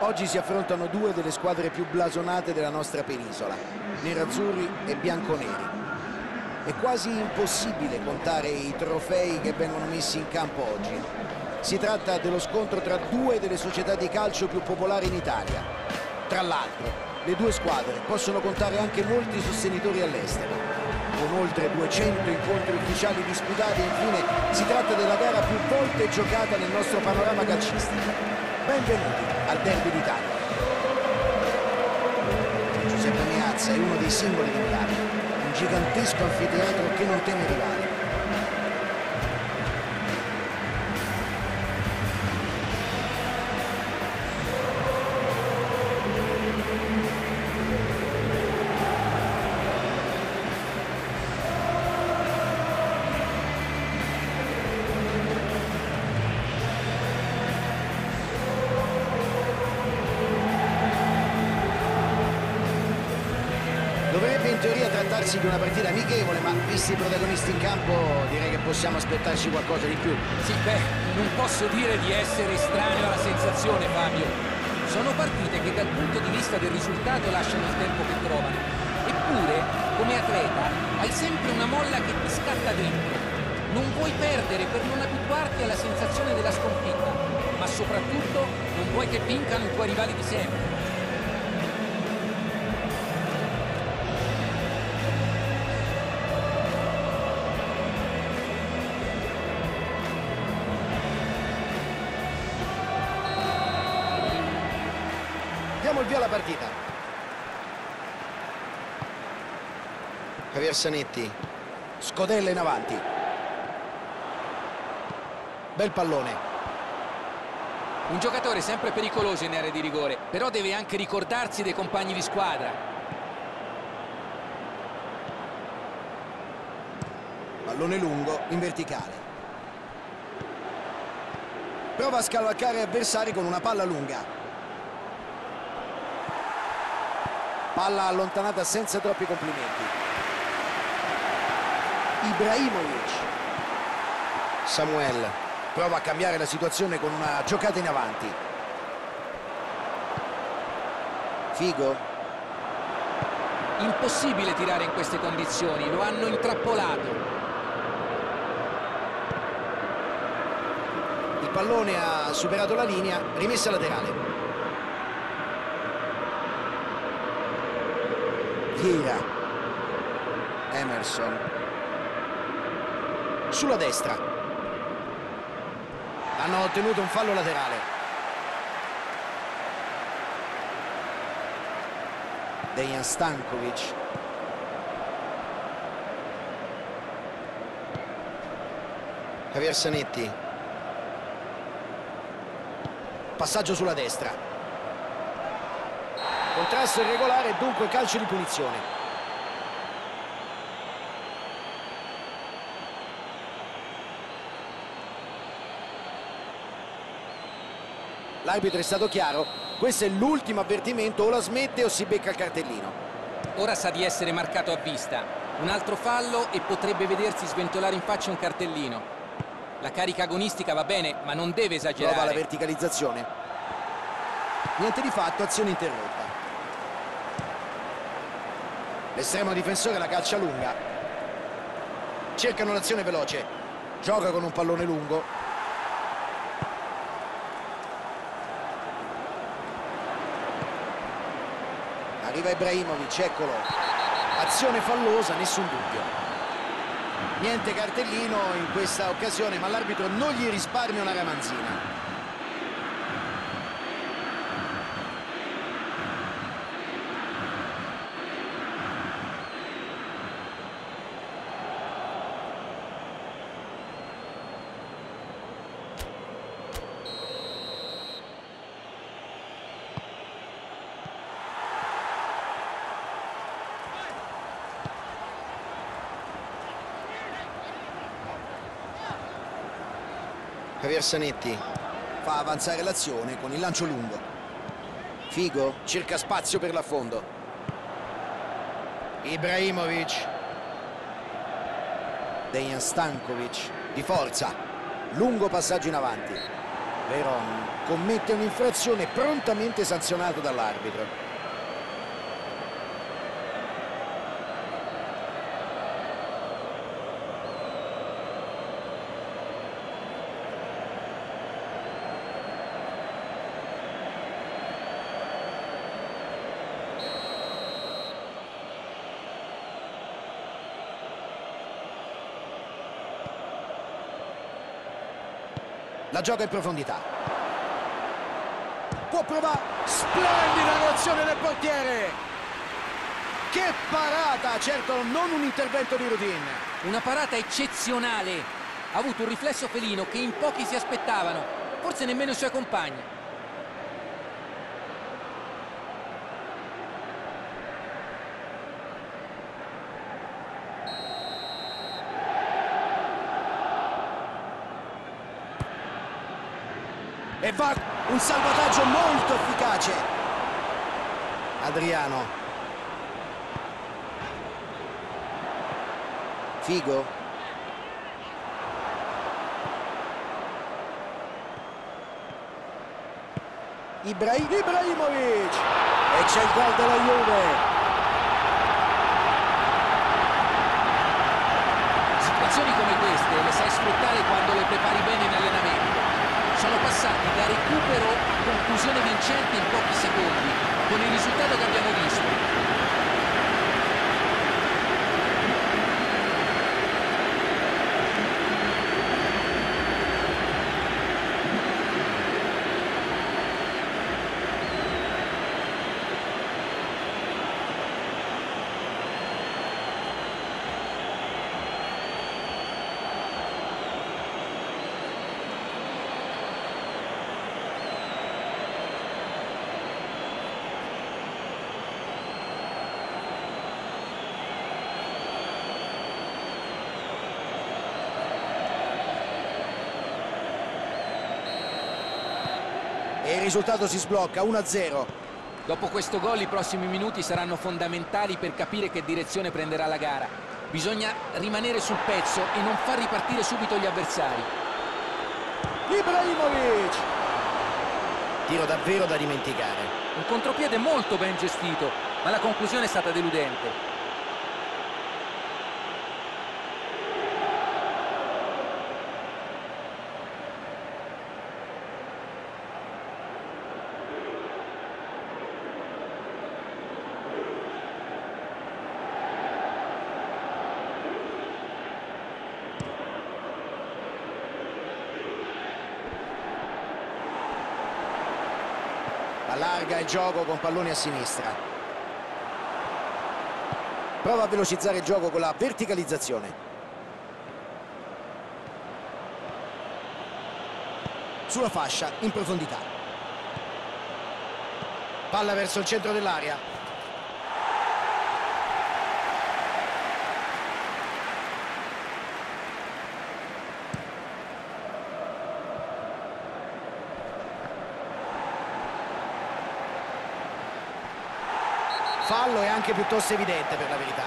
Oggi si affrontano due delle squadre più blasonate della nostra penisola, nerazzurri e bianconeri. È quasi impossibile contare i trofei che vengono messi in campo oggi. Si tratta dello scontro tra due delle società di calcio più popolari in Italia. Tra l'altro, le due squadre possono contare anche molti sostenitori all'estero. Con oltre 200 incontri ufficiali disputati, infine, si tratta della gara più volte giocata nel nostro panorama calcistico. Benvenuti al Derby d'Italia. Giuseppe Meazza è uno dei simboli di Milano, un gigantesco anfiteatro che non teme rivali. Visti i protagonisti in campo direi che possiamo aspettarci qualcosa di più. Sì, beh, non posso dire di essere estraneo alla sensazione, Fabio. Sono partite che dal punto di vista del risultato lasciano il tempo che trovano. Eppure, come atleta, hai sempre una molla che ti scatta dentro. Non vuoi perdere per non abituarti alla sensazione della sconfitta, ma soprattutto non vuoi che vincano i tuoi rivali di sempre. Via alla partita. Javier Sanetti. Scodella in avanti. Bel pallone. Un giocatore sempre pericoloso in area di rigore, però deve anche ricordarsi dei compagni di squadra. Pallone lungo in verticale. Prova a scavalcare avversari con una palla lunga. Palla allontanata senza troppi complimenti. Ibrahimovic. Samuel prova a cambiare la situazione con una giocata in avanti. Figo. Impossibile tirare in queste condizioni, lo hanno intrappolato. Il pallone ha superato la linea, rimessa laterale. Vieira. Emerson. Sulla destra. Hanno ottenuto un fallo laterale. Dejan Stankovic. Javier Sanetti. Passaggio sulla destra. Contrasto irregolare e dunque calcio di punizione. L'arbitro è stato chiaro, questo è l'ultimo avvertimento, o la smette o si becca il cartellino. Ora sa di essere marcato a vista. Un altro fallo e potrebbe vedersi sventolare in faccia un cartellino. La carica agonistica va bene, ma non deve Prova la esagerare. verticalizzazione. Niente di fatto, azione interrotta. L'estremo difensore la calcia lunga. Cercano un'azione veloce. Gioca con un pallone lungo. Arriva Ibrahimovic, eccolo. Azione fallosa, nessun dubbio. Niente cartellino in questa occasione, ma l'arbitro non gli risparmia una ramanzina. Javier Sanetti fa avanzare l'azione con il lancio lungo. Figo cerca spazio per l'affondo. Ibrahimovic. Dejan Stankovic di forza. Lungo passaggio in avanti. Veron commette un'infrazione prontamente sanzionato dall'arbitro. La gioca in profondità. Può provare. Splendida reazione del portiere. Che parata! Certo, non un intervento di routine. Una parata eccezionale. Ha avuto un riflesso felino che in pochi si aspettavano. Forse nemmeno i suoi compagni. E va un salvataggio molto efficace. Adriano. Figo. Ibrahim Ibrahimovic. E c'è il gol della Juve. Situazioni come queste le sai sfruttare quando le prepari bene in allenamento. Sono passati da recupero a conclusione vincente in pochi secondi, con il risultato che abbiamo visto. Risultato si sblocca 1-0. Dopo questo gol i prossimi minuti saranno fondamentali per capire che direzione prenderà la gara. Bisogna rimanere sul pezzo e non far ripartire subito gli avversari. Ibrahimovic. Tiro davvero da dimenticare. Un contropiede molto ben gestito, ma la conclusione è stata deludente. Allarga il gioco con pallone a sinistra. Prova a velocizzare il gioco con la verticalizzazione. Sulla fascia, in profondità. Palla verso il centro dell'area. Fallo è anche piuttosto evidente per la verità.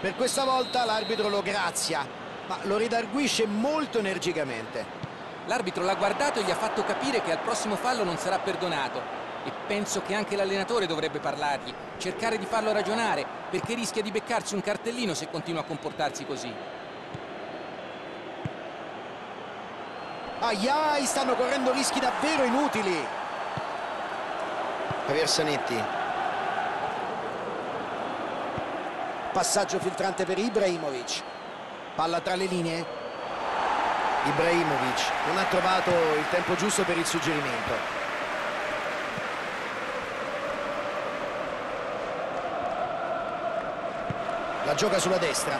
Per questa volta l'arbitro lo grazia, ma lo ridarguisce molto energicamente. L'arbitro l'ha guardato e gli ha fatto capire che al prossimo fallo non sarà perdonato. E penso che anche l'allenatore dovrebbe parlargli, cercare di farlo ragionare, perché rischia di beccarsi un cartellino se continua a comportarsi così. Aiai, stanno correndo rischi davvero inutili. Javier Sanetti. Passaggio filtrante per Ibrahimovic. Palla tra le linee. Ibrahimovic non ha trovato il tempo giusto per il suggerimento. La gioca sulla destra.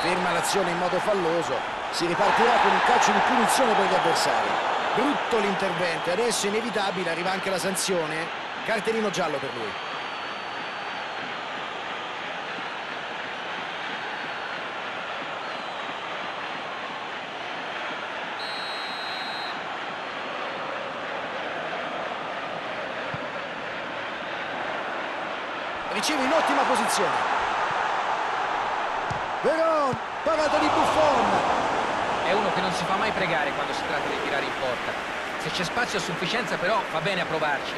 Ferma l'azione in modo falloso. Si ripartirà con un calcio di punizione per gli avversari. Brutto l'intervento adesso inevitabile arriva anche la sanzione. Cartellino giallo per lui. riceve in ottima posizione. Veron, parata di Buffon. È uno che non si fa mai pregare quando si tratta di tirare in porta. Se c'è spazio a sufficienza però va bene a provarci.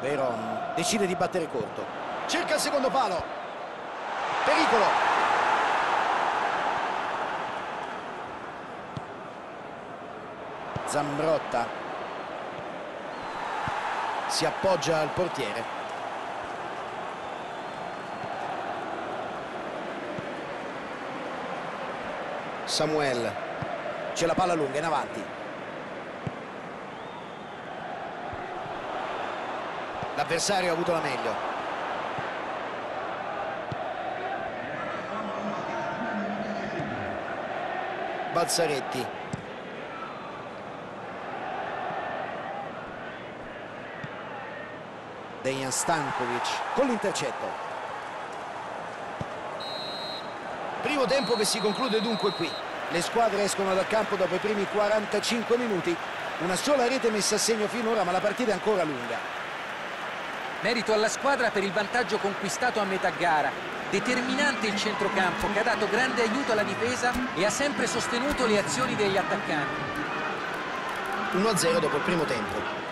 Veron decide di battere corto. Cerca il secondo palo. Pericolo. Zambrotta. Si appoggia al portiere. Samuel. C'è la palla lunga in avanti. L'avversario ha avuto la meglio. Balzaretti. Dejan Stankovic con l'intercetto. Primo tempo che si conclude dunque qui. Le squadre escono dal campo dopo i primi 45 minuti. Una sola rete messa a segno finora, ma la partita è ancora lunga. Merito alla squadra per il vantaggio conquistato a metà gara. Determinante il centrocampo che ha dato grande aiuto alla difesa e ha sempre sostenuto le azioni degli attaccanti. 1-0 dopo il primo tempo.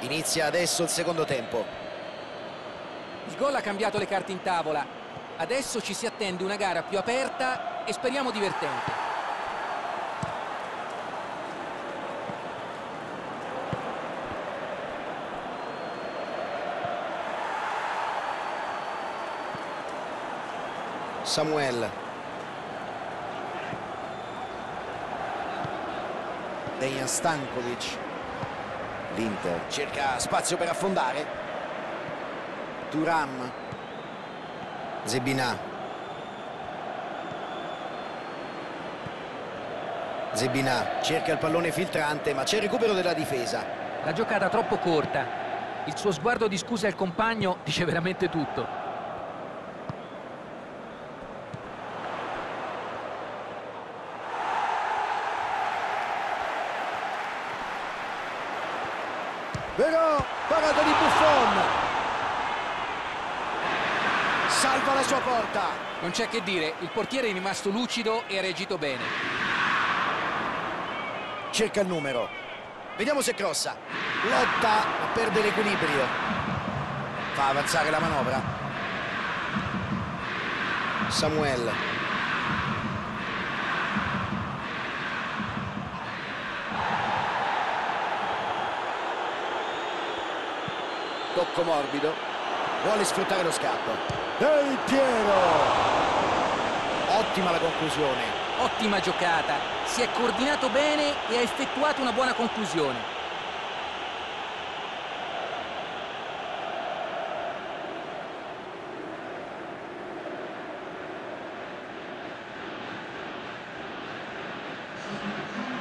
Inizia adesso il secondo tempo. Il gol ha cambiato le carte in tavola. Adesso ci si attende una gara più aperta e speriamo divertente. Samuel. Dejan Stankovic l'Inter cerca spazio per affondare. Turam Zebina Zebina cerca il pallone filtrante ma c'è il recupero della difesa. La giocata troppo corta. Il suo sguardo di scusa al compagno dice veramente tutto però parata di Buffon salva la sua porta non c'è che dire il portiere è rimasto lucido e ha reagito bene. Cerca il numero. Vediamo se crossa. Lotta a perdere equilibrio. Fa avanzare la manovra. Samuel. Tocco morbido. Vuole sfruttare lo scatto Del Piero. Ottima la conclusione. Ottima giocata. Si è coordinato bene e ha effettuato una buona conclusione.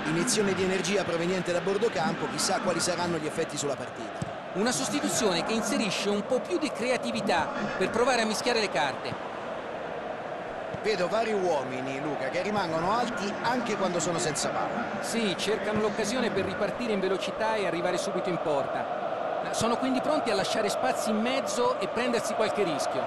Iniezione di energia proveniente da bordo campo. Chissà quali saranno gli effetti sulla partita una sostituzione che inserisce un po' più di creatività per provare a mischiare le carte. Vedo vari uomini, Luca, che rimangono alti anche quando sono senza palla. Sì, cercano l'occasione per ripartire in velocità e arrivare subito in porta. Sono quindi pronti a lasciare spazi in mezzo e prendersi qualche rischio.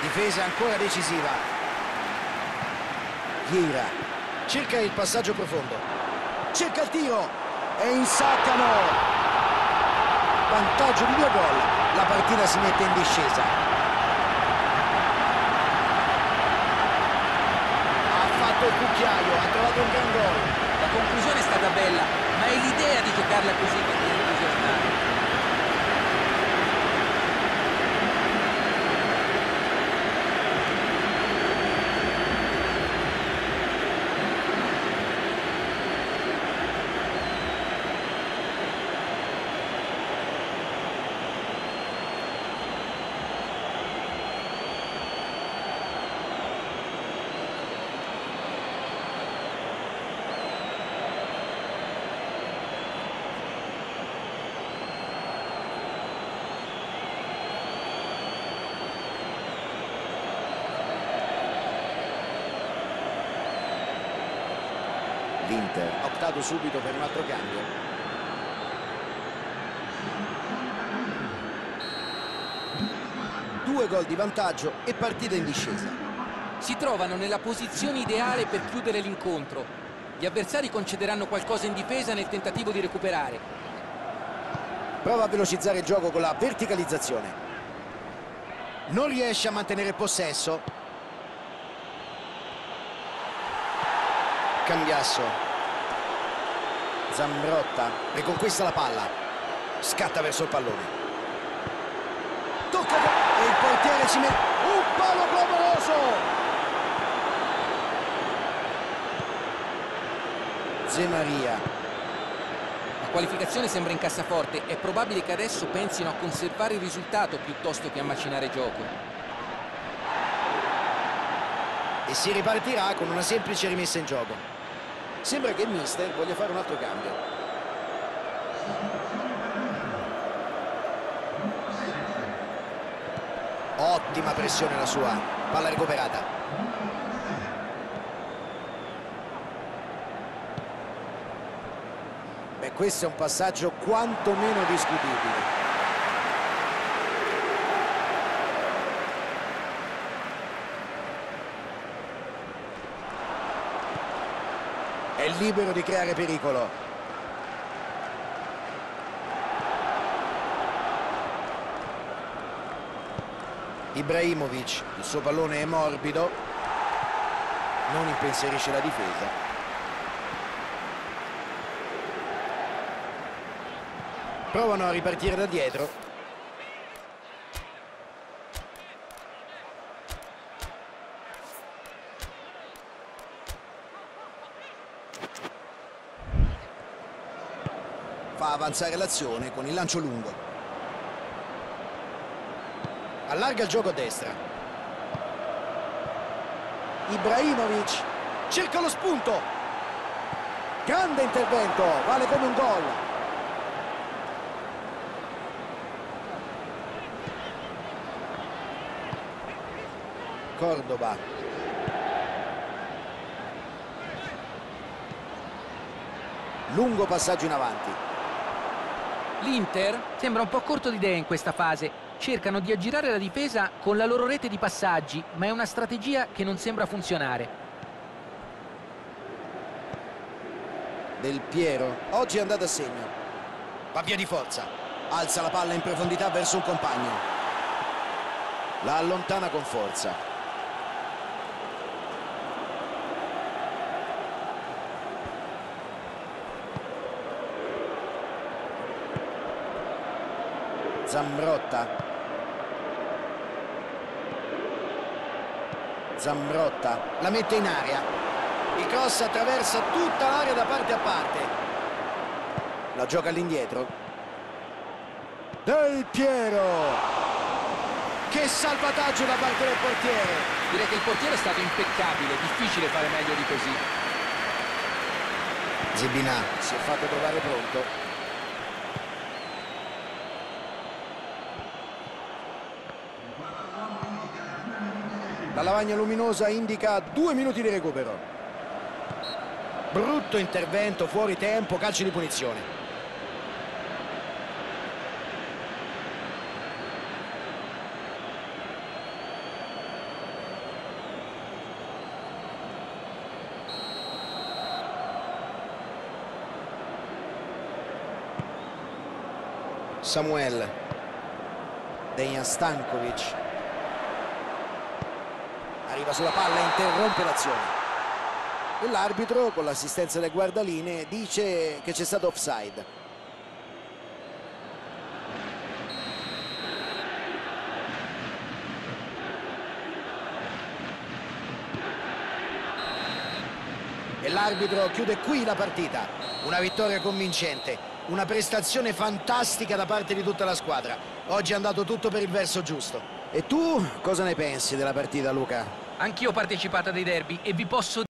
Difesa ancora decisiva. Vieira cerca il passaggio profondo. Cerca il tiro. E insaccano. Vantaggio di due gol. La partita si mette in discesa. Ha fatto il cucchiaio ha trovato un gran gol. La conclusione è stata bella ma è l'idea di giocarla così che mi entusiasmare optato subito per un altro cambio. Due gol di vantaggio e partita in discesa. Si trovano nella posizione ideale per chiudere l'incontro. Gli avversari concederanno qualcosa in difesa nel tentativo di recuperare. prova a velocizzare il gioco con la verticalizzazione. Non riesce a mantenere il possesso. Cambiasso Zambrotta. Riconquista la palla. Scatta verso il pallone. Tocca e il portiere ci mette un palo clamoroso. Ze Maria. La qualificazione sembra in cassaforte. È probabile che adesso pensino a conservare il risultato piuttosto che a macinare gioco. e si ripartirà con una semplice rimessa in gioco sembra che mister voglia fare un altro cambio. Ottima pressione la sua palla recuperata. Beh questo è un passaggio quantomeno discutibile libero di creare pericolo. Ibrahimovic il suo pallone è morbido non impensierisce la difesa. Provano a ripartire da dietro avanzare l'azione con il lancio lungo. Allarga il gioco a destra. Ibrahimovic cerca lo spunto. Grande intervento vale come un gol. Cordoba. Lungo passaggio in avanti L'Inter sembra un po' corto di idee in questa fase. Cercano di aggirare la difesa con la loro rete di passaggi, ma è una strategia che non sembra funzionare. Del Piero. Oggi è andato a segno. Va via di forza. Alza la palla in profondità verso un compagno. La allontana con forza Zambrotta. Zambrotta la mette in aria. Il cross attraversa tutta l'area da parte a parte. La gioca all'indietro. Del Piero. Che salvataggio da parte del portiere. Direi che il portiere è stato impeccabile, difficile fare meglio di così. Zibinà si è fatto trovare pronto lavagna luminosa indica due minuti di recupero. Brutto intervento, fuori tempo, calcio di punizione. Samuel Dejan Stankovic arriva sulla palla e interrompe l'azione. E l'arbitro con l'assistenza del guardaline dice che c'è stato offside. E l'arbitro chiude qui la partita. Una vittoria convincente una prestazione fantastica da parte di tutta la squadra. Oggi è andato tutto per il verso giusto. E tu cosa ne pensi della partita Luca? Anch'io ho partecipato a dei derby e vi posso